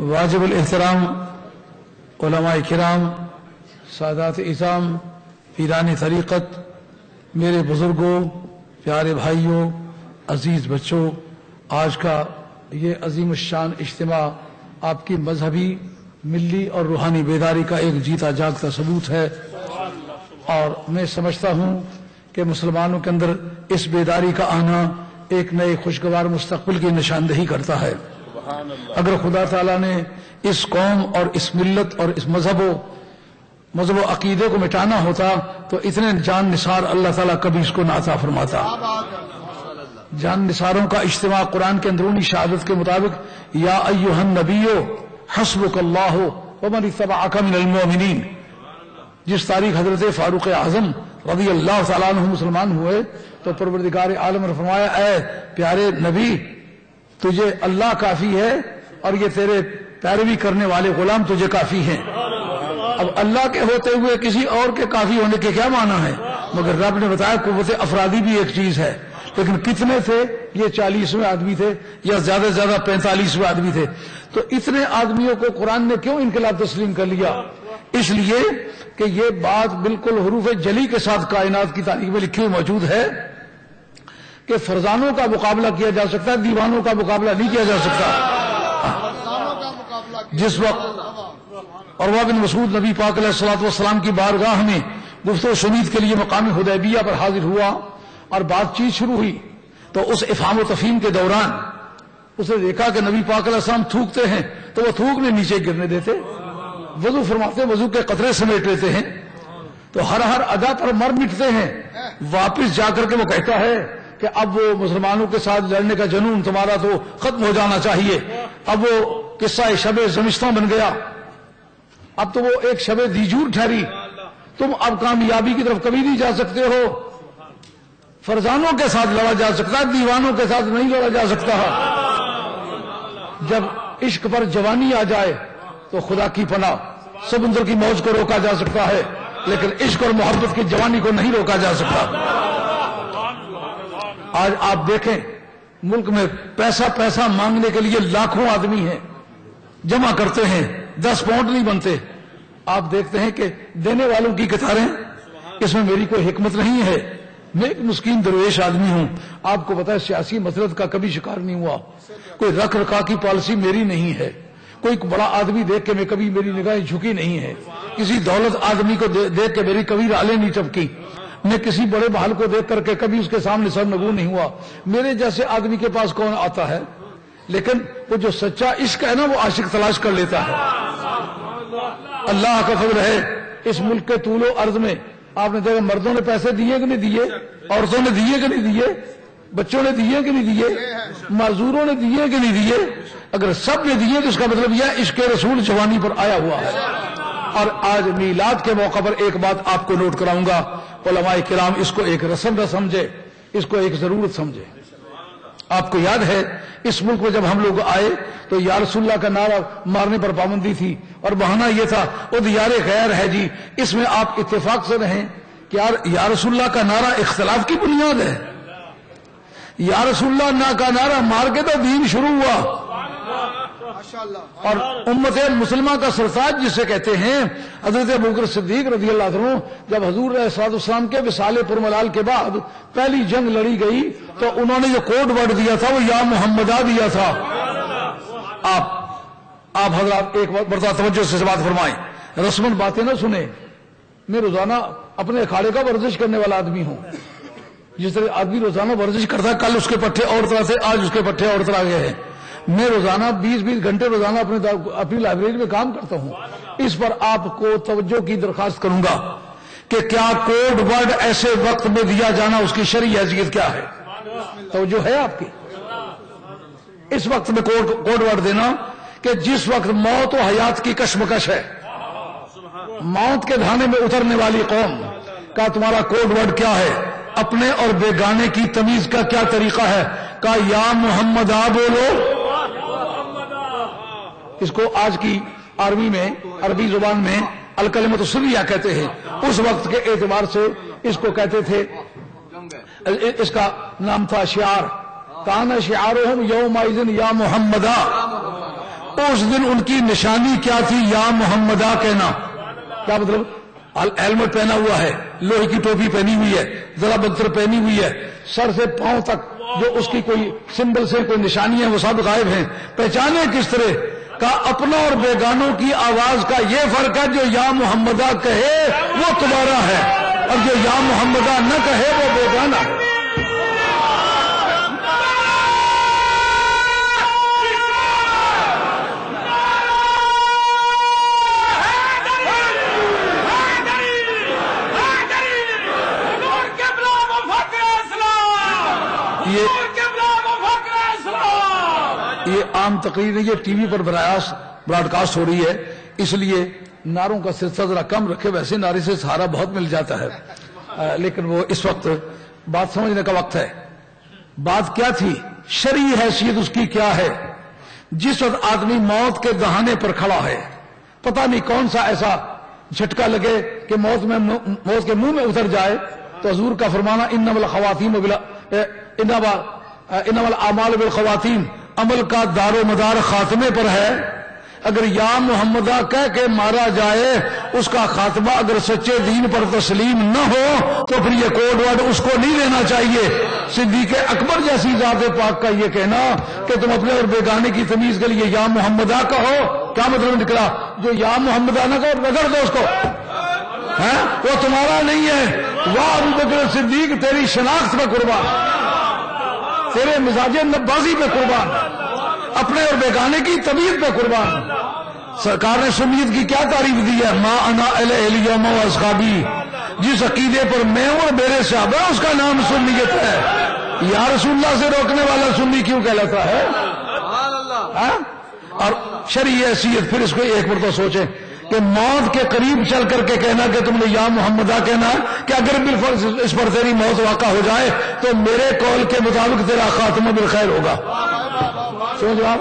वाजिब एहतराम कराम सादात इज़ाम पीरान तरीक़त मेरे बुज़ुर्गों प्यारे भाइयों अज़ीज़ बच्चों आज का ये अजीम शान इज्तम आपकी मजहबी मिली और रूहानी बेदारी का एक जीता जागता सबूत है। और मैं समझता हूँ कि मुसलमानों के अंदर इस बेदारी का आना एक नए खुशगवार मुस्तकबिल की निशानदही करता है। अगर खुदा तला ने इस कौम और इस मिल्लत और इस मज़हब मज़हब अकीदे को मिटाना होता तो इतने जान निसार अल्लाह ताला कभी इसको नाता फरमाता। जान निसारों का इज्तम कुरान के अंदरूनी शहादत के मुताबिक, या अयुहन नबीयो हसबुक अल्लाह वमन तबाका मिनल जिस तारीख हज़रत फारूक आज़म रबी अल्लाह तु मुसलमान हुए तो परवरदिगार आलम ने फरमाया ए प्यारे नबी, तुझे अल्लाह काफ़ी है और ये तेरे पैरवी करने वाले गुलाम तुझे काफ़ी हैं। अब अल्लाह के होते हुए किसी और के काफ़ी होने के क्या माना है? मगर रब ने बताया कुत अफरादी भी एक चीज़ है। लेकिन कितने थे? ये चालीसवें आदमी थे, या ज़्यादा से ज़्यादा पैंतालीसवें आदमी थे। तो इतने आदमियों को कुरान ने क्यों इनकलाब तस्लीम कर लिया? इसलिए कि ये बात बिल्कुल हरूफ जली के साथ कायनात की तारीख में लिखी हुई मौजूद है कि फरजानों का मुकाबला किया जा सकता है, दीवानों का मुकाबला नहीं किया जा सकता। जिस वक्त और बिन मसूद नबी पाक सलाम की बारगाह में गुफ्त शनीद के लिए मकामी हुदैबिया पर हाजिर हुआ और बातचीत शुरू हुई तो उस इफाम तफीम के दौरान उसने देखा कि नबी पाक सलाम थूकते हैं तो वह थूक में नीचे गिरने देते, वज़ू फरमाते वज़ू के कतरे समेट लेते हैं तो हर हर अदा पर मर मिटते हैं। वापिस जाकर के वो कहता है कि अब वो मुसलमानों के साथ लड़ने का जनून तुम्हारा तो खत्म हो जाना चाहिए, अब वो किस्सा शब जमिस्ता बन गया। अब तो वो एक शब दीजूर ठहरी। तुम अब कामयाबी की तरफ़ कभी नहीं जा सकते हो। फरजानों के साथ लड़ा जा सकता है, दीवानों के साथ नहीं लड़ा जा सकता। जब इश्क पर जवानी आ जाए तो खुदा की पना समुद्र की मौज को रोका जा सकता है, लेकिन इश्क और मोहब्बत की जवानी को नहीं रोका जा सकता। आज आप देखें, मुल्क में पैसा पैसा मांगने के लिए लाखों आदमी हैं। जमा करते हैं, दस पाउंड नहीं बनते। आप देखते हैं कि देने वालों की कतारें इसमें मेरी कोई हिकमत नहीं है। मैं एक मुस्किन दरवेश आदमी हूँ। आपको पता है, सियासी मसरत का कभी शिकार नहीं हुआ। कोई रख रखा की पॉलिसी मेरी नहीं है। कोई बड़ा आदमी देख के मैं कभी मेरी निगाहें झुकी नहीं है। किसी दौलत आदमी को देख के मेरी कभी रालें नहीं चपकी मैं किसी बड़े बहाल को देख करके कभी उसके सामने सर नगू नहीं हुआ। मेरे जैसे आदमी के पास कौन आता है? लेकिन वो जो सच्चा इश्क है ना, वो आशिक तलाश कर लेता है। अल्लाह का फजल है, इस मुल्क के तूलो अर्ज़ में। आपने देखा, मर्दों ने पैसे दिए कि नहीं दिए? औरतों ने दिए कि नहीं दिए? बच्चों ने दिए कि नहीं दिए? मजदूरों ने दिए कि नहीं दिए? अगर सबने दिए तो इसका मतलब यह इश्क रसूल जवानी पर आया हुआ है। और आज मीलाद के मौका पर एक बात आपको नोट कराऊँगा। ओलमाए किराम इसको एक रसम न समझे, इसको एक ज़रूरत समझे। आपको याद है, इस मुल्क में जब हम लोग आए तो यारसुल्ला का नारा मारने पर पाबंदी थी, और बहाना यह था उद यार गैर है जी, इसमें आप इतफाक से रहें। कि यार यारसुल्ला का नारा इख्तलाफ की बुनियाद है। यारसुल्ला ना का नारा मार के तो दीन शुरू हुआ। और उम्मत मुसलमान का सरताज जिसे कहते हैं, हज़रत बुकर सिद्दीक रज़ी अल्लाह जब हजूर सलाम के विसाले पुरमलाल के बाद पहली जंग लड़ी गई तो उन्होंने जो कोड वर्ड दिया था, वो या मोहम्मदा दिया था। आप आप हजरात, एक बरता तवज्जो से बात फरमाएँ। रस्मन बातें ना सुने। मैं रोज़ाना अपने अखाड़े का वर्जिश करने वाला आदमी हूँ। जिस तरह आदमी रोज़ाना वर्जिश करता है, कल उसके पट्टे और तरह से, आज उसके पट्टे और तरह के हैं। मैं रोज़ाना 20-20 घंटे रोज़ाना अपने अपनी लाइब्रेरी में काम करता हूँ। इस पर आपको तवज्जो की दरखास्त करूँगा कि क्या कोड वर्ड ऐसे वक्त में दिया जाना उसकी शरी हैसियत क्या है? तवज्जो है आपकी? इस वक्त में कोड कोड वर्ड देना कि जिस वक्त मौत और हयात की कशमकश है, मौत के धाने में उतरने वाली कौम का तुम्हारा कोड वर्ड क्या है? अपने और बेगाने की तमीज का क्या तरीका है? का या मोहम्मद आ बोलो इसको आज की आर्मी में, अरबी ज़ुबान में अलकलमत सुरिया कहते हैं। उस वक्त के एतबार से इसको कहते थे, इसका नाम था शियार। कान शियार यौमाइजन या मोहम्मदा। उस दिन उनकी निशानी क्या थी? या मोहम्मदा कहना। क्या मतलब? हेलमेट पहना हुआ है, लोहे की टोपी पहनी हुई है, जरा बख्तर पहनी हुई है। सर से पाँव तक जो उसकी कोई सिंबल से कोई निशानी है, वो सब गायब हैं। पहचाने किस तरह? का अपना और बेगानों की आवाज़ का ये फ़र्क है, जो या मोहम्मदा कहे, वो तुम्हारा है। और जो या मोहम्मदा न कहे, वो बेगाना। है आम तकरीर नहीं ये टीवी पर बरायास ब्रॉडकास्ट हो रही है। इसलिए नारों का सिलसिला जरा कम रखे वैसे नारे से सहारा बहुत मिल जाता है। आ, लेकिन वो इस वक्त बात समझने का वक्त है। बात क्या थी? शरी हैसियत उसकी क्या है? जिस वक्त आदमी मौत के दहाने पर खड़ा है पता नहीं कौन सा ऐसा झटका लगे कि मौत में मौत के मुँह में उतर जाए तो हजूर का फरमाना इन नवल खवातीन इनवल अमाल बिल खवातीन। अमल का दारो मदार खात्मे पर है। अगर या मोहम्मदा कह के मारा जाए, उसका खात्मा अगर सच्चे दीन पर तस्लीम न हो तो फिर ये कोड वर्ड उसको नहीं लेना चाहिए। सिद्दीक अकबर जैसी जात पाक का ये कहना कि तुम अपने और बेगाने की तमीज के लिए या मोहम्मदा कहो, क्या मतलब निकला? जो या मोहम्मदा न कहो रगड़ दो उसको। है? वो तुम्हारा नहीं है। वाह सिद्दीक, तेरी शनाख्त में कुर्बान। तेरे मिजाज नब्बाजी पे कुर्बान। अपने और बेगाने की तबीयत पे कुर्बान। सरकार ने सुनीत की क्या तारीफ़ दी है? माँ अना असकाबी। जिस अकीदे पर मैं और मेरे साहबा उसका नाम सुन्नीत है। यार रसुल्ला से रोकने वाला सुन्नी क्यों कहलाता है? हा? और शरी हैसियत फिर इसको एक बार तो सोचें। कि मौत के करीब चल करके कहना कि तुमने या मोहम्मदा कहना कि अगर बिल्कुल इस पर तेरी मौत वाक़ा हो जाए तो मेरे कौल के मुताबिक तेरा खात्मा बिलखैर होगा। समझ आप?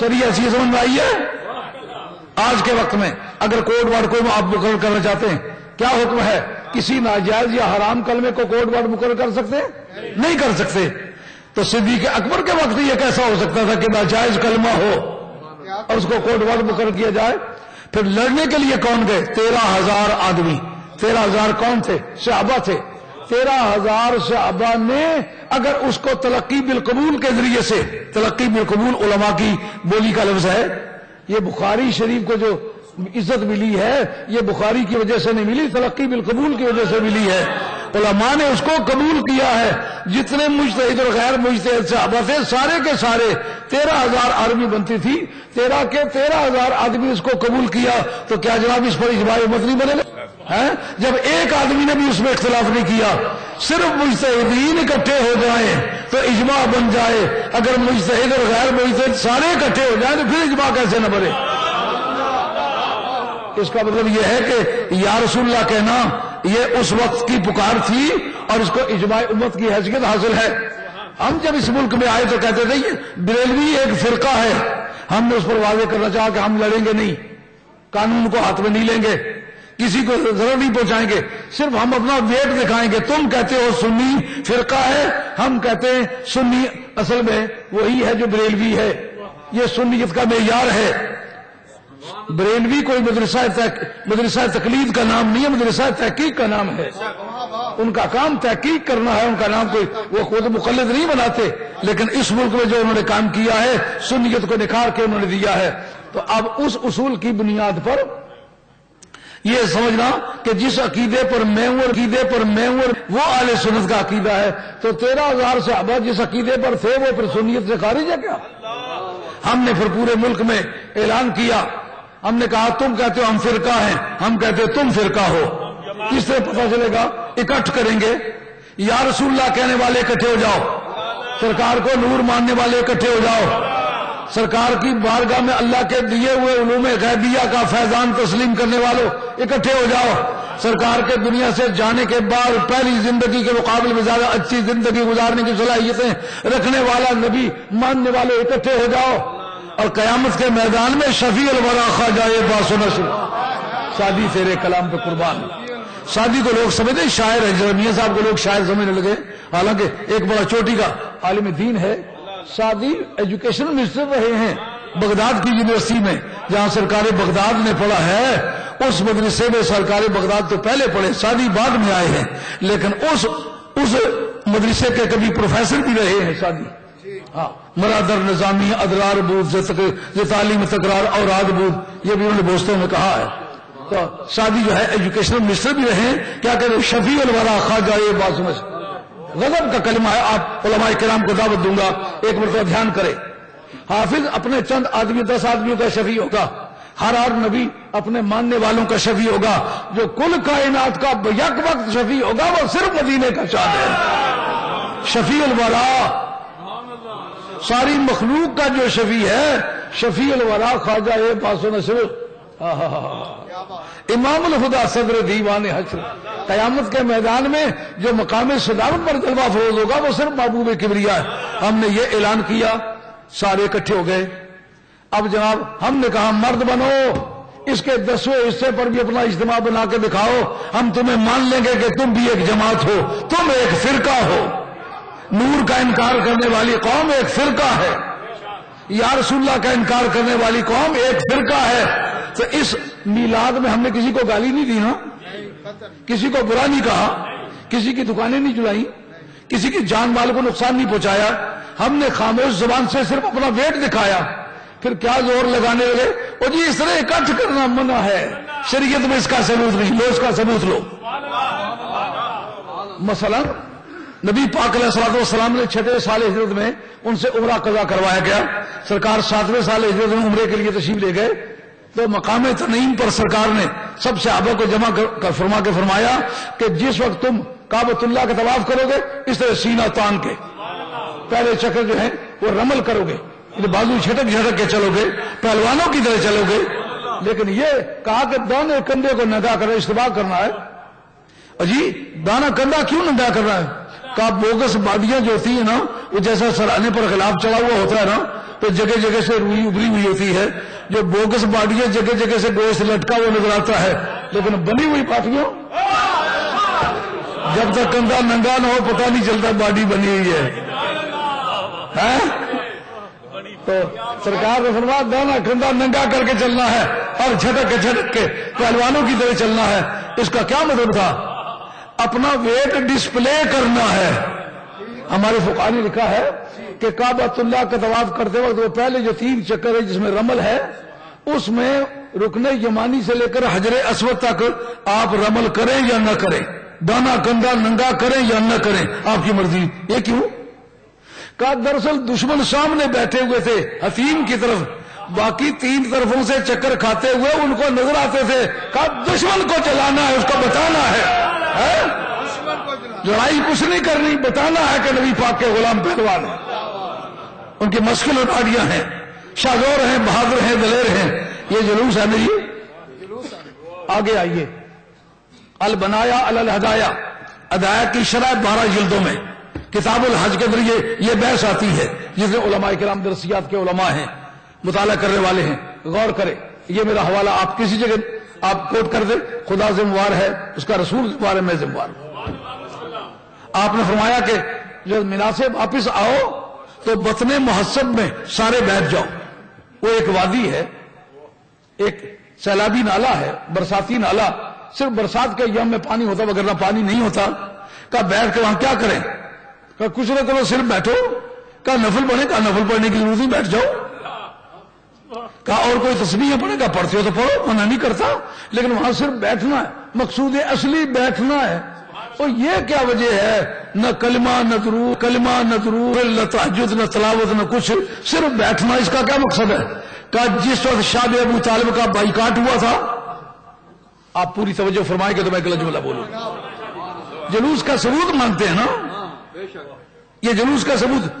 शरीय ऐसी समझ में आई है? आज के वक्त में अगर कोर्ट वार्ड को आप मुकर करना चाहते हैं, क्या हुक्म है? किसी नाजायज या हराम कलमे को कोर्ट वार्ड मुकर कर सकते नहीं कर सकते। तो सिद्दी के अकबर के वक्त यह कैसा हो सकता था कि नाजायज कलमा हो और उसको कोर्ट वार्ड मुकर किया जाए? फिर लड़ने के लिए कौन गए? तेरह हज़ार आदमी। तेरह हज़ार कौन थे? शहबा थे। तेरह हज़ार शहबा ने अगर उसको तलक्की बिलकबूल के ज़रिए से तलक्की बिलकबूल उलमा की बोली का लफ्ज है, ये बुखारी शरीफ को जो इज़्ज़त मिली है, ये बुखारी की वजह से नहीं मिली तलक्की बिलकबूल की वजह से मिली है। उलमा ने उसको कबूल किया है, जितने मुश्तहिद और गैर मुश्तहिद साहबा थे, सारे के सारे, तेरह हज़ार आर्मी बनती थी, तेरह के तेरह हज़ार आदमी इसको कबूल किया तो क्या जनाब इस पर इजमा उम्मत नहीं बनेगा है? जब एक आदमी ने भी उसमें इख्तलाफ नहीं किया, सिर्फ़ मुश्तहिदीन इकट्ठे हो जाए तो इजमा बन जाए। अगर मुश्तहिद और गैर मुश्तहिद सारे इकट्ठे हो जाए तो फिर इजमा कैसे न बने? इसका मतलब यह है कि या रसुल्ला कहना यह उस वक्त की पुकार थी और इसको इजमा उम्मत की हैसियत हासिल है। हम जब इस मुल्क में आए तो कहते थे, ये बरेलवी एक फिरका है। हमने उस पर वादे करना चाहा कि हम लड़ेंगे नहीं। कानून को हाथ में नहीं लेंगे। किसी को ज़रूर नहीं पहुंचाएँगे। सिर्फ़ हम अपना वेट दिखाएँगे। तुम कहते हो सुन्नी फिरका है, हम कहते हैं सुन्नी असल में वही है जो बरेलवी है। ये सुन्नीत का मेयार है। बरेलवी कोई मदरसा मदरसा तकलीद का नाम नहीं है, मदरसा तहकीक का नाम है। उनका काम तहकीक करना है, उनका नाम कोई, वो खुद मुखलद नहीं बनाते, लेकिन इस मुल्क में जो उन्होंने काम किया है सुनीत को निखार के उन्होंने दिया है। तो अब उस उसूल की बुनियाद पर ये समझना कि जिस अकीदे पर मैं अकीदे पर मैं वो आले सुनत का अकीदा है। तो तेरह हज़ार साहबा जिस अकीदे पर थे, वो फिर सुनीत से खारिज है क्या? हमने फिर पूरे मुल्क में ऐलान किया। हमने कहा, तुम कहते हो हम फिरका हैं। हम कहते हो तुम फिरका हो। किससे पता चलेगा? इकट्ठ करेंगे। या रसूल्ला कहने वाले इकट्ठे हो जाओ। सरकार को नूर मानने वाले इकट्ठे हो जाओ। सरकार की बारगाह में अल्लाह के दिए हुए उलूम गैबिया का फैजान तस्लीम करने वालों इकट्ठे हो जाओ। सरकार के दुनिया से जाने के बाद पहली ज़िंदगी के मुकाबले में ज़्यादा अच्छी ज़िंदगी गुजारने की सलाहियतें रखने वाला नबी मानने वाले इकट्ठे हो जाओ। और कयामत के मैदान में शफी अलवरा खा जाए शादी तेरे कलाम पे कुर्बान। शादी को लोग समझते शायर है। मियाँ साहब को लोग शायर समझने लगे। हालाँकि एक बड़ा चोटी का आलिम दीन है। शादी एजुकेशन मिनिस्टर रहे हैं, बगदाद की यूनिवर्सिटी में, जहाँ सरकारी बगदाद ने पढ़ा है। उस मदरसे में सरकारी बगदाद तो पहले पढ़े, शादी बाद में आए हैं। लेकिन उस उस मदरसे के कभी प्रोफेसर भी रहे हैं शादी। मरादर निजामी अदरार बूथ तालीम तकरार और आदबूद ये भी उन्होंने दोस्तों में कहा है। तो शादी जो है, एजुकेशनल मिनिस्टर भी रहे, क्या कहते शफी अलवरा खा जाए बात समझ। गजब का कलमा है, आप उलमाए कराम को दावत दूँगा, एक मिनट ध्यान करें। हाफिज अपने चंद आदमी, दस आदमियों का शफी होगा। हर हर नबी अपने मानने वालों का शफी होगा। जो कुल कायनात का यक वक्त शफी होगा, वो सिर्फ़ मदीने का चाँद शफी अलवरा सारी मखलूक का जो शफी है, शफी अलवरा ख्वाजा ए पासो नसर इमाम खुदा सदर दीवान हशर कयामत के मैदान में जो मकाम सदावत पर जलवा फरोज होगा, वो सिर्फ़ महबूब किबरिया है। हमने ये ऐलान किया, सारे इकट्ठे हो गए। अब जनाब, हमने कहा, मर्द बनो, इसके दसवें हिस्से पर भी अपना इज्तम बना के दिखाओ। हम तुम्हें मान लेंगे कि तुम भी एक जमात हो, तुम एक फिरका हो। नूर का इनकार करने वाली कौम एक फिरका है। या रसुल्ला का इनकार करने वाली कौम एक फिरका है। तो इस मीलाद में हमने किसी को गाली नहीं दी ना किसी को बुरा नहीं कहा। किसी की दुकानें नहीं जुलाई किसी की जान माल को नुकसान नहीं पहुँचाया। हमने खामोश जबान से सिर्फ़ अपना वेट दिखाया। फिर क्या ज़ोर लगाने लगे? और जी इस तरह इकट्ठ करना मना है। शरीयत में इसका सबूत नहीं। लो, इसका सबूत लो। मसलन नबी पाक सलाम ने छठे साल हिजरत में उनसे उमरा कजा करवाया गया। सरकार सातवें साल हिजरत में उमरे के लिए तशीफ ले गए। तो मकाम तनीम पर सरकार ने सब सहाबों को जमा कर, कर फरमा के फरमाया कि जिस वक्त तुम काबतुल्ला का तवाफ करोगे इस तरह सीना तान के। पहले चक्र जो है वो रमल करोगे। बाजू झटक झटक के चलोगे पहलवानों की तरह चलोगे। लेकिन ये कहा कि दाने कंधे को नंगा कर इस्तेमाल करना है। अजी दाना कंधा क्यों नंगा करना है? का बोगस बादियाँ जो होती है ना वो जैसा सराहने पर खिलाफ चढ़ा हुआ होता है ना तो जगह जगह से रुई उभरी हुई होती है। जो बोगस बाडियाँ जगह जगह से गोश्त लटका हुआ नज़र आता है लेकिन बनी हुई पाटियों जब तक कंधा नंगा ना हो पता नहीं चलता बाडी बनी हुई है, है? तो सरकार ने फरमा दाना कंधा नंगा करके चलना है और झटक के झटक के पहलवानों की तरह चलना है। इसका क्या मतलब था? अपना वेट डिस्प्ले करना है। हमारे फुका ने लिखा है कि काबातुल्ला का तवाफ करते वक्त वो पहले जो तीन चक्कर है जिसमें रमल है उसमें रुकने यमानी से लेकर हजरे असवद तक आप रमल करें या न करें? दाना कंधा नंगा करें या न करें? आपकी मर्ज़ी। ये क्यों? कहा दरअसल दुश्मन सामने बैठे हुए थे हसीम की तरफ़। बाकी तीन तरफों से चक्कर खाते हुए उनको नज़र आते थे कहा दुश्मन को चलाना है उसको बताना है, लड़ाई कुछ नहीं करनी, बताना है कि नबी पाक के गुलाम पहलवान है। उनकी मस्किल उठाड़ियाँ हैं। शाहजोर हैं, बहादुर हैं, दलेर हैं। ये जुलूस है मेरी। आगे आइए। अल बनाया, अल हदाया। अदाया की शराय बारह जिल्दों में। किताबुल हज के ज़रिए ये बहस आती है। जिसमें उलमा कराम दरसियात के उलमा हैं, मुताला करने वाले हैं। गौर करें, ये मेरा हवाला आप किसी जगह आप कोट कर दे, खुदा जिम्मेवार है, उसका रसूल जिम्मेवार है मैं जिम्मेवार हूँ। आपने फरमाया कि जब मीना से वापिस आओ तो बतने महसब में सारे बैठ जाओ। वो एक वादी है, एक सैलाबी नाला है, बरसाती नाला। सिर्फ़ बरसात के यम में पानी होता वगैरह पानी नहीं होता। का बैठ के वहाँ क्या करें? का कुछ ना करो सिर्फ़ बैठो? का नफल पढ़े, का नफल पढ़ने की ज़रूरत नहीं बैठ जाओ? कहा, और कोई तस्वीर पढ़ेगा पढ़ते हो तो पढ़ो, मना नहीं करता। लेकिन वहाँ सिर्फ़ बैठना है, मकसूद असली बैठना है। और ये क्या वजह है? न कलमा न दरू कलमा न दरू न तजुद न तलावत, न कुछ। सिर्फ़ बैठना इसका क्या मकसद है? का जिस वक्त शाह अबू तालिब का बाइकाट हुआ था, आप पूरी तवज्जो फरमाए कि तो मैं गलत जुमला बोलू। जुलूस का सबूत मानते हैं ना? ये जुलूस का सबूत,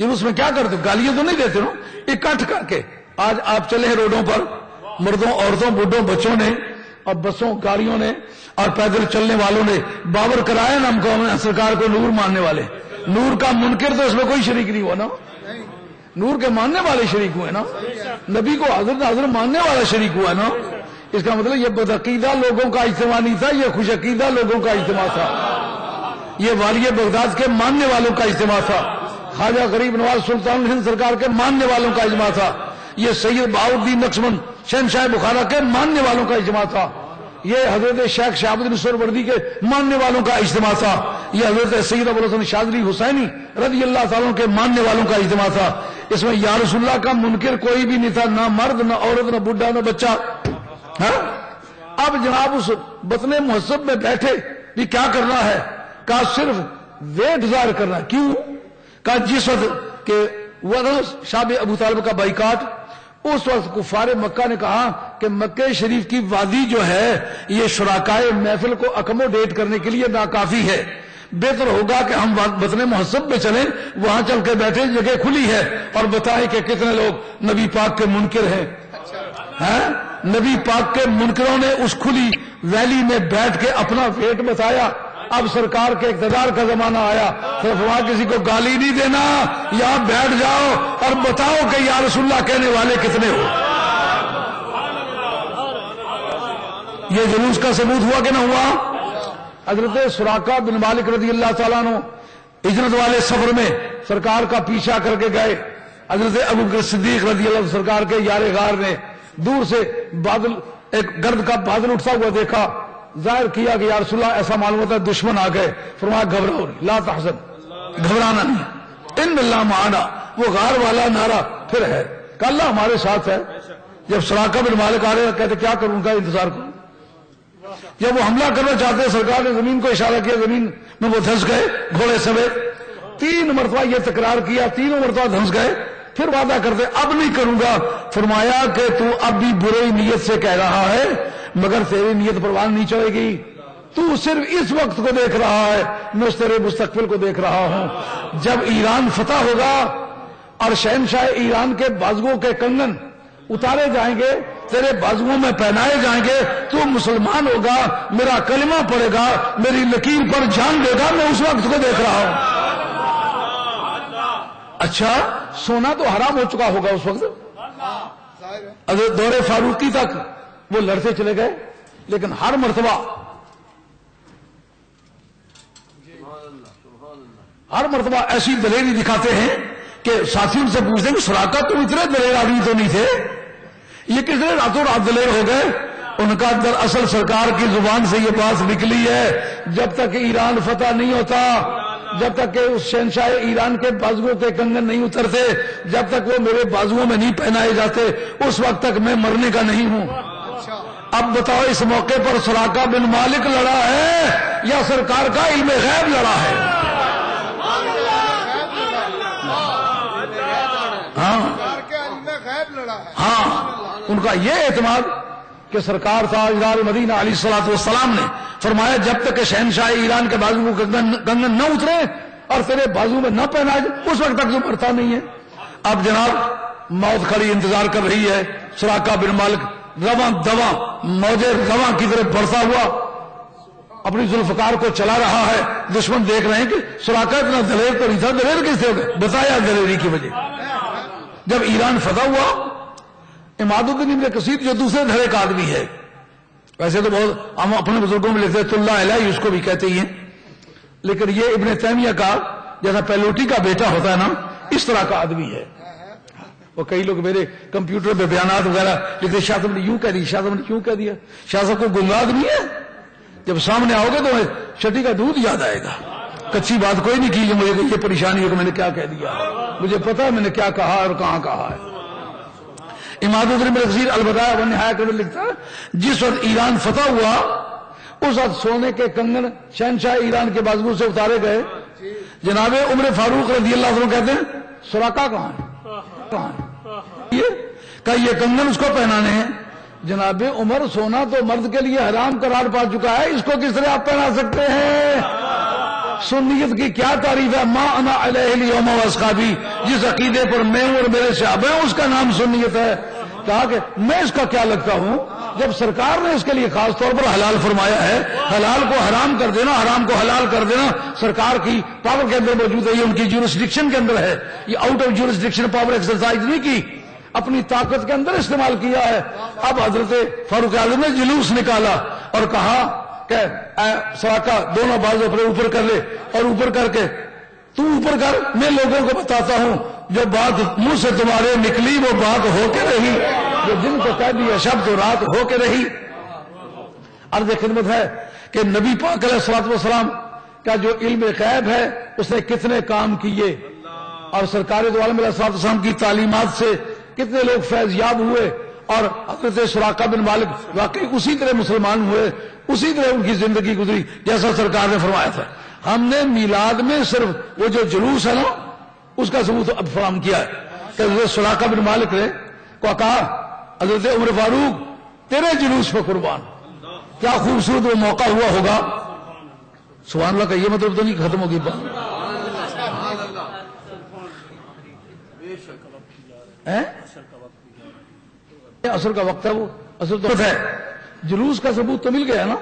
जुलूस में क्या करते हो? गालियाँ तो नहीं देते ना इकट्ठ करके। आज आप चले हैं रोडों पर। मर्दों, औरतों बुढ़ों बच्चों ने और बसों, गाड़ियों ने और पैदल चलने वालों ने बाबर कराया ना हमको सरकार को नूर मानने वाले। नूर का मुनकर तो इसमें कोई शरीक नहीं हुआ ना। नूर के मानने वाले शरीक हुए ना। नबी को हज़रत हज़रत मानने वाला शरीक हुआ ना। इसका मतलब ये बदअकीदा लोगों का इज्तम नहीं था, ये खुशकीदा लोगों का इज्तम था। ये वाली बगदाद के मानने वालों का इज्तम था। ख्वाजा गरीब नवाज़ सुल्तान हिंद सरकार के मानने वालों का इजमा था। ये सैयद बाउद्दीन नक्समन शहनशाह बुखारा के मानने वालों का इजमा था। ये हज़रत शेख शाहबुद्दीन वर्दी के मानने वालों का इज्तम था। ये हज़रत सैद अबुल शादरी हुसैनी रज़ी अल्लाह तला के मानने वालों का इज्तम था। इसमें यारसुल्ला का मुनकर कोई भी नहीं था, ना मर्द, ना औरत, ना बुढ़ा, ना बच्चा। हा? अब जनाब उस बतने महसब में बैठे भी क्या करना है? का सिर्फ़ वेट जार करना क्यों? का जिस वक्त के वह शाब अबू तालब का बाइकाट उस वक्त कुफार मक्का ने कहा कि मक्के शरीफ की वादी जो है, ये शुराकाए महफिल को अकोमोडेट करने के लिए नाकाफी है। बेहतर होगा कि हम बतने महसब में चलें, वहाँ चल के बैठे, जगह खुली है और बताएँ कि कितने लोग नबी पाक के मुनकर हैं। है? नबी पाक के मुनकरों ने उस खुली वैली में बैठ के अपना वेट बताया। अब सरकार के इकतदार का जमाना आया तो वहाँ किसी को गाली नहीं देना। यहाँ बैठ जाओ और बताओ कि या रसुल्ला कहने वाले कितने हो। ये जुलूस का सबूत हुआ कि ना हुआ? हज़रत सुराका बिन मालिक रज़ी अल्लाह तला इजरत वाले सफ़र में सरकार का पीछा करके गए। हज़रत अबू सिद्दीक रज़ी अल्लाह सरकार के यार गार ने दूर से बादल, एक गर्द का बादल उठता हुआ देखा। ज़ाहिर किया कि यारसुल्ला ऐसा मालूम होता है दुश्मन आ गए। फरमाया, घबराओ नहीं, ला तहसन घबराना नहीं। इन अल्लाह माना, वो गार वाला नारा फिर है। कल हमारे साथ है। जब सराका बिन मालिक आ रहे कहते, क्या करूँ उनका इंतज़ार करूँ? जब वो हमला करना चाहते सरकार ने ज़मीन को इशारा किया, ज़मीन में वो धंस गए, घोड़े समेत। तीन मरतबा ये तकरार किया, तीनों मरतबा धंस गए। फिर वादा करते, अब नहीं करूँगा। फरमाया कि तू अब भी बुरे नीयत से कह रहा है मगर तेरी नीयत परवान नहीं चलेगी तू सिर्फ़ इस वक्त को देख रहा है मैं उस तेरे मुस्तकबिल को देख रहा हूँ। जब ईरान फतह होगा और शहनशाह ईरान के बाजुओं के कंगन उतारे जाएँगे तेरे बाजुओं में पहनाए जाएँगे तू मुसलमान होगा मेरा कलमा पड़ेगा मेरी लकीर पर जान देगा मैं उस वक्त को देख रहा हूँ। अच्छा सोना तो हराम हो चुका होगा उस वक्त? अगर दौरे फारूकी तक। वो लड़ते चले गए, लेकिन हर मरतबा हर मरतबा ऐसी दलेरी दिखाते हैं कि साथी उनसे पूछते हैं कि सुराका तुम इतने दलेर आदमी तो नहीं थे? ये कितने रातों रात दलेर हो गए? उनका अंदर दरअसल सरकार की ज़ुबान से ये बात निकली है। जब तक ईरान फतेह नहीं होता, जब तक के उस शहनशाह ईरान के बाजुओं के कंगन नहीं उतरते, जब तक वो मेरे बाजुओं में नहीं पहनाए जाते, उस वक्त तक मैं मरने का नहीं हूँ। अब बताओ इस मौके पर सुराका बिन मालिक लड़ा है या सरकार का इल्म गैब लड़ा है? हाँ। हाँ। उनका यह एतमाद कि सरकार ताजदार मदीना अली सलाम ने फरमाया जब तक शहनशाह ईरान के बाजू को कंगन न उतरे और तेरे बाजू में न पहनाए उस वक्त तक जो मरता नहीं है। अब जनाब मौत खड़ी इंतज़ार कर रही है सुराका बिन मालिक। रवा दवा मौजे रवा की तरफ़ बढ़ता हुआ, अपनी जुल्फकार को चला रहा है। दुश्मन देख रहे हैं कि सुराका इतना दलेर तो नहीं था, दलेर किससे हो बताया दलेरी की वजह। जब ईरान फतह हुआ, इमादुद्दीन इबन कसीर जो दूसरे धरे का आदमी है, वैसे तो बहुत, हम अपने बुज़ुर्गों में लिखते तुल्ला उसको भी कहते ही लेकिन ये इबन तैमिया का, जैसा पहलोटी का बेटा होता है ना, इस तरह का आदमी है। वो कई लोग मेरे कंप्यूटर पे बयान वगैरह लिखते, शाह ने यूँ कह दी, शाह ने क्यों कह दिया? शाह साहब को गुंगा नहीं है? जब सामने आओगे तो छठी का दूध याद आएगा। कच्ची बात कोई नहीं की मुझे ये परेशानी है कि मैंने क्या कह दिया मुझे पता है मैंने क्या कहा और कहाँ कहा है। इमादुद्दीन अलबदाया वन कर लिखता है, जिस वक्त ईरान फतह हुआ, उस वक्त सोने के कंगन शहनशाह ईरान के बाजू से उतारे गए। जनाबे उम्र फारूक रज़ी अल्लाह कहते हैं, सुराका कहाँ है? का ये कंगन उसको पहनाने हैं। जनाबे, उमर सोना तो मर्द के लिए हराम करार पा चुका है, इसको किस तरह आप पहना सकते हैं? सुनीत की क्या तारीफ़ है? माँ अना अलहली भी। जिस अकीदे पर मैं और मेरे से है, उसका नाम सुनीत है। कहा कि मैं इसका क्या लगता हूँ? जब सरकार ने इसके लिए खास तौर पर हलाल फरमाया है, हलाल को हराम कर देना, हराम को हलाल कर देना, सरकार की पावर के अंदर मौजूद है, ये उनकी जुरिस्डिक्शन के अंदर है। ये out of jurisdiction power exercise नहीं की, अपनी ताकत के अंदर इस्तेमाल किया है। अब हज़रत फारूक आज़म ने जुलूस निकाला और कहा कि दोनों बाजू अपने ऊपर कर ले और ऊपर करके, तू ऊपर कर, मैं लोगों को बताता हूँ। जो बात मुँह से तुम्हारे निकली, वो बात होके रही। जो दिन को कह दिया, शब्द रात होके रही। अर्ज़ खिदमत है कि नबी पाक सलाम का जो इल्म कैब है, उसने कितने काम किए। और सरकारी दोम की तालीमत से कितने लोग फैज फैजयाब हुए। और हज़रत सुराका बिन मालिक वाकई उसी तरह मुसलमान हुए, उसी तरह उनकी ज़िंदगी गुजरी, जैसा सरकार ने फरमाया था। हमने मिलाद में सिर्फ़ वो जो जुलूस है ना उसका सबूत अब फराम किया है। कि हज़रत बिन मालिक ने को कहा, हज़रत उम्र फारूक, तेरे जुलूस पर कुर्बान। क्या खूबसूरत वो मौका हुआ होगा? सुबह का ये मतलब तो नहीं खत्म होगी बात। असर का वक्त है वो। असर तो है। जुलूस का सबूत तो मिल गया ना।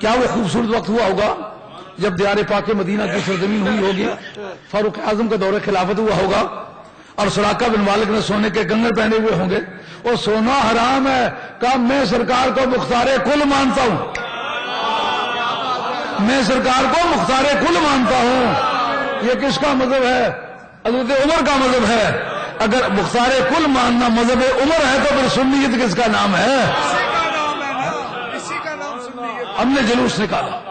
क्या वो खूबसूरत वक्त हुआ होगा? जब दियार पाक मदीना की सरजमीन हुई होगी फारूक आज़म का दौरे खिलाफत हुआ होगा और सराका बिन मालिक ने सोने के कंगन पहने हुए होंगे। और सोना हराम है का मैं सरकार को मुख्तार कुल मानता हूँ। मैं सरकार को मुख्तार कुल मानता हूँ। ये किसका मतलब है? हज़रत उमर का मज़हब है। अगर मुख्तार कुल मानना मज़हब उमर है तो फिर सुन्नीत किसका नाम है? हमने जुलूस निकाला।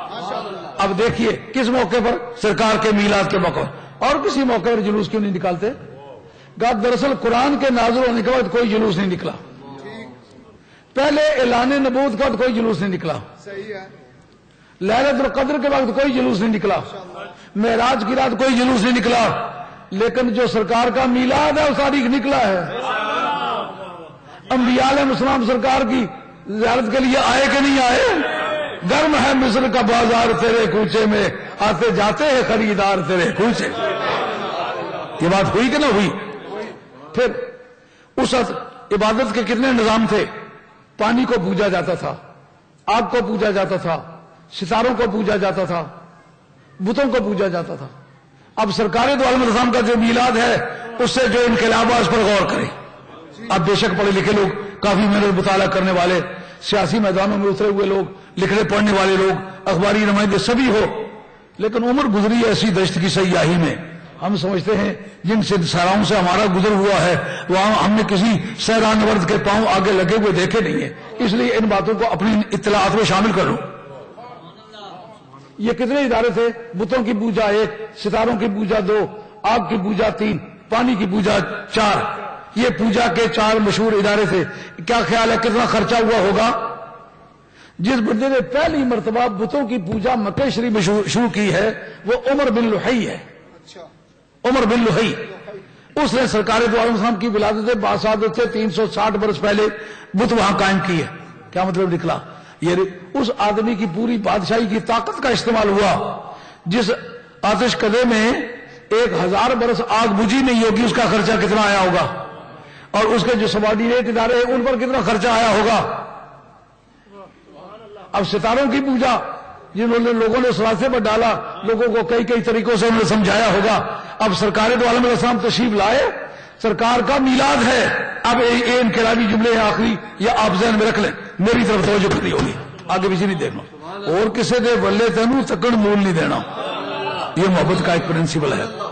अब देखिए किस मौके पर सरकार के मीलाद के मौके और किसी मौके पर जुलूस क्यों नहीं निकालते? दरअसल कुरान के नाजुर होने के बाद कोई जुलूस नहीं निकला। पहले ऐलान नबूद का कोई जुलूस नहीं निकला। सही है। लहरत कदर के वक्त कोई जुलूस नहीं निकला। महराज की रात कोई जुलूस नहीं निकला। लेकिन जो सरकार का मीलाद है उस तारीख निकला है। अम्बियाल मुसलाम सरकार की जियारत के लिए आए कि नहीं आए? गर्म है मिस्र का बाज़ार तेरे कूचे में, आते जाते हैं खरीदार तेरे कूचे ये बात हुई कि ना हुई? फिर उस इबादत के कितने निज़ाम थे? पानी को पूजा जाता था, आग को पूजा जाता था, सितारों को पूजा जाता था, बुतों को पूजा जाता था। अब सरकारी तो अलम का जो मीलाद है, उससे जो इनकलाब उस पर गौर करें। अब बेशक पढ़े लिखे लोग काफ़ी मेहनत मुताला करने वाले सियासी मैदानों में उतरे हुए लोग लिखने पढ़ने वाले लोग, अखबारी नुमाइंदे सभी हो। लेकिन उम्र गुजरी ऐसी दश्त की सयाही में। हम समझते हैं, जिन सराओं से हमारा गुजर हुआ है, वहाँ हमने किसी सैरान वर्द के पाँव आगे लगे हुए देखे नहीं है। इसलिए इन बातों को अपनी इतलात में शामिल करूँ ये कितने इदारे थे? बुतों की पूजा एक, सितारों की पूजा दो, आग की पूजा तीन, पानी की पूजा चार। ये पूजा के चार मशहूर इदारे थे। क्या ख्याल है कितना खर्चा हुआ होगा? जिस बंदे ने पहली मरतबा बुतों की पूजा मक्के शरीफ शुरू की है वो उमर बिन लुहई है। अच्छा। उमर बिन लुहई। उसने सरकारी द्वारा की विलादत बासादत से तीन सौ साठ वर्ष पहले बुत वहाँ कायम की है। क्या मतलब निकला ये उस आदमी की पूरी बादशाही की ताकत का इस्तेमाल हुआ जिस आतिश कदे में एक हज़ार बरस आग बुझी नहीं होगी उसका खर्चा कितना आया होगा? और उसके जो समाधि सबॉर्डिनेट इदारे हैं, उन पर कितना खर्चा आया होगा? अब सितारों की पूजा, जिन्होंने लोगों ने सलासे पर डाला, लोगों को कई कई तरीकों से उन्होंने समझाया होगा। अब सरकार तो आलम तशीफ लाए, सरकार का मीलाद है। अब ये इनकलाबी जुमले हैं आखिरी, या आप जहन में रख लें, मेरी तरफ़ तवज्जो करनी होगी। आगे पीछे नहीं देखना। और किसी के बल्ले तेन तकड़ मूल नहीं देना। ये मोहब्बत का एक प्रिंसिपल है।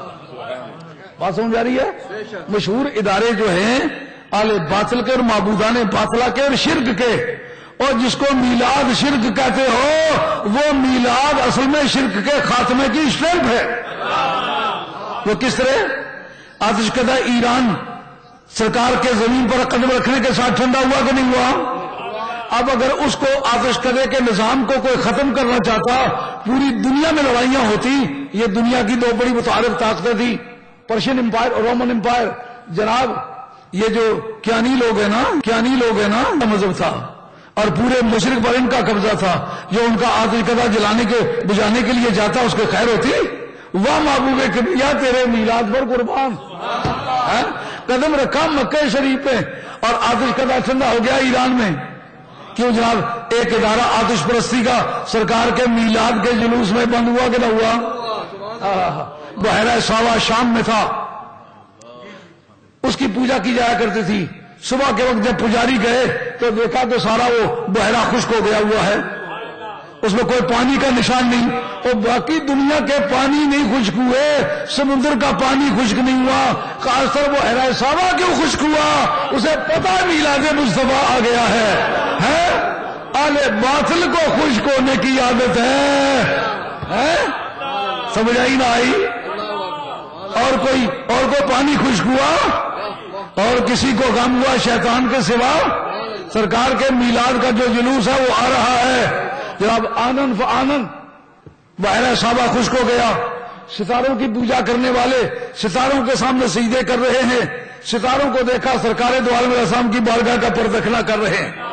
बात समझ आ रही है? मशहूर इदारे जो हैं, आले बातल के और माबूदा ने बातला के और शिरक के, और जिसको मीलाद शिरक कहते हो, वो मीलाद असल में शिरक के खात्मे की स्ट्रेंथ है। वो किस तरह? आतिशकदा ईरान सरकार के ज़मीन पर कदम रखने के साथ ठंडा हुआ कि नहीं हुआ? अब अगर उसको आतिश करे के निज़ाम को कोई खत्म करना चाहता, पूरी दुनिया में लड़ाइयाँ होती, ये दुनिया की दो बड़ी मुतारफ ताकतें थी। पर्शियन एम्पायर और रोमन एम्पायर जनाब ये जो क्यानी लोग है ना क्यानी लोग है ना मज़हब था। और पूरे मुशरक पर इनका कब्जा था। जो उनका आतिश कदा जलाने के बुझाने के लिए जाता उसके खैर होती। वाह महबूब कबिया तेरे मीलाद पर कुर्बान। कदम रखा मक्के शरीफ पे। और आतिश कदा ठंडा हो गया ईरान में। क्यों जनाब? एक इदारा आतिश परस्ती का सरकार के मीलाद के जुलूस में बंद हुआ कि ना हुआ? बहरा सावा शाम में था। उसकी पूजा की जाया करती थी। सुबह के वक्त जब पुजारी गए तो देखा तो सारा वो बहरा खुश्क हो गया हुआ है। उसमें कोई पानी का निशान नहीं। और बाकी दुनिया के पानी नहीं खुश्क हुए। समुद्र का पानी खुश्क नहीं हुआ। खासतर वो हरा सावा क्यों खुश्क हुआ? उसे पता नहीं लागे मुस्तफ़ा आ गया है। है? आले बातिल को खुश्क होने की आदत है, है? समझ आई ना आई? और कोई और कोई पानी खुश्क हुआ? और किसी को गम हुआ शैतान के सिवा? सरकार के मीलाद का जो जुलूस है, वो आ रहा है। जब आनंद आनंद। बहरा साबा खुश्क हो गया। सितारों की पूजा करने वाले सितारों के सामने सीधे कर रहे हैं। सितारों को देखा सरकार द्वार में असम की बारगाह का परदखना कर रहे हैं।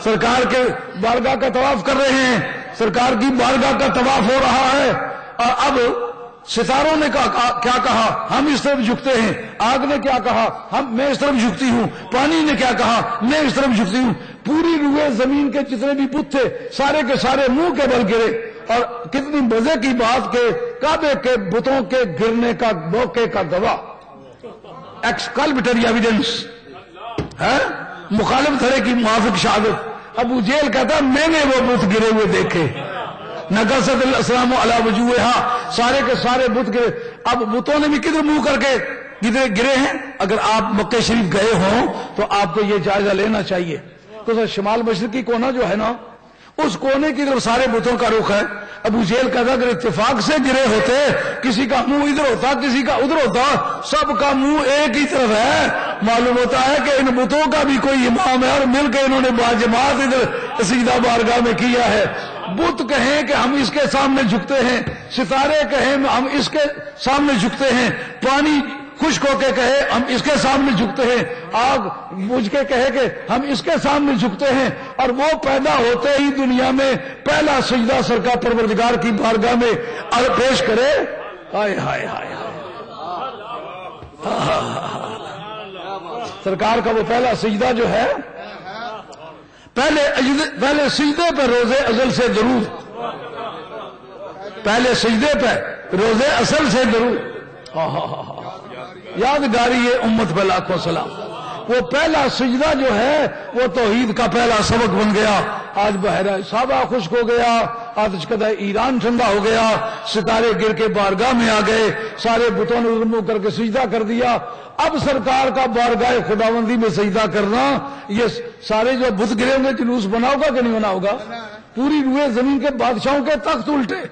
सरकार के बारगाह का तवाफ कर रहे हैं। सरकार की बारगाह का तवाफ हो रहा है। और अब सितारों ने कहा क्या कहा? हम इस तरफ़ झुकते हैं। आग ने क्या कहा? हम, मैं इस तरफ़ झुकती हूँ। पानी ने क्या कहा? मैं इस तरफ़ झुकती हूँ। पूरी रुए ज़मीन के जितने भी बुत थे, सारे के सारे मुँह के बल गिरे। और कितनी मज़े की बात के काबे के बुतों के गिरने का मौके का गवाह एक्सकल्बिटरी एविडेंस है? मुखालिफ धरे की मुआफिक शहादत अबू जेल कहता, मैंने वो बुत गिरे हुए देखे। नगसतम अला वजूहा सारे के सारे बुत गिरे। अब बुतों ने भी किधर मुँह करके किधर गिरे हैं? अगर आप मक्के शरीफ गए हों तो आपको ये जायजा लेना चाहिए। तो सर शिमाल मशरकी कोना जो है ना, उस कोने की तरफ़ सारे बुतों का रुख है। अबू जेल कहता अगर इतफाक से गिरे होते, किसी का मुँह इधर होता, किसी का उधर होता सबका मुँह एक ही तरफ़ है। मालूम होता है कि इन बुतों का भी कोई इमाम है और मिलकर इन्होंने बाजमात इधर सीधा बारगाह में किया है। बुत कहें कि हम इसके सामने झुकते हैं, सितारे कहें, हम इसके सामने झुकते हैं पानी खुश्क होके कहे, हम इसके सामने झुकते हैं, आग बुझ के कहे कि हम इसके सामने झुकते हैं, और वो पैदा होते ही दुनिया में पहला सजदा सरकार परवरदिगार की बारगाह में अगर पेश करे। हाय हाय हाय हाय। सरकार का वो पहला सजदा जो है पहले पहले सीधे पर रोज़े अजल से ज़रूर पहले सजदे पर रोज़े असल से ज़रूर हाँ हाँ हाँ हाँ यादगारी है उम्मत पर लाखों सलाम। वो पहला सजदा जो है, वो तोहीद का पहला सबक बन गया। आज बहरा साबा खुश्क हो गया आतिश कदा ईरान ठंडा हो गया, सितारे गिर के बारगाह में आ गए, सारे बुतों ने रुमू करके सजदा कर दिया। अब सरकार का बारगाह खुदाबंदी में सजदा करना, ये सारे जो बुत गिरे होंगे जुलूस बना होगा कि नहीं बना होगा? पूरी रुए ज़मीन के बादशाहों के तख्त उल्टे।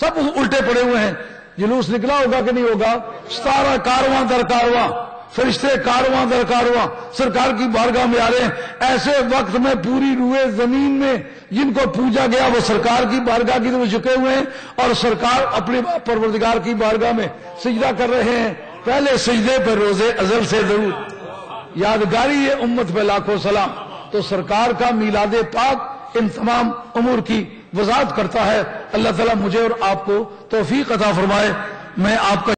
सब उल्टे पड़े हुए हैं। जुलूस निकला होगा कि नहीं होगा? सारा कारवां दर कारवां। फरिश्ते कारवां दर कारवां सरकार की बारगाह में आ रहे हैं। ऐसे वक्त में पूरी रुए ज़मीन में जिनको पूजा गया, वो सरकार की बारगाह की तरफ़ झुके हुए हैं और सरकार अपने परवरदिगार की बारगाह में सजदा कर रहे हैं। पहले सजदे पर रोज़े, अजल से ज़रूर यादगारी है उम्मत पे लाखों सलाम। तो सरकार का मीलाद पाक इन तमाम उमूर की वजाहत करता है। अल्लाह ताला मुझे और आपको तोफीक अता फरमाए। मैं आपका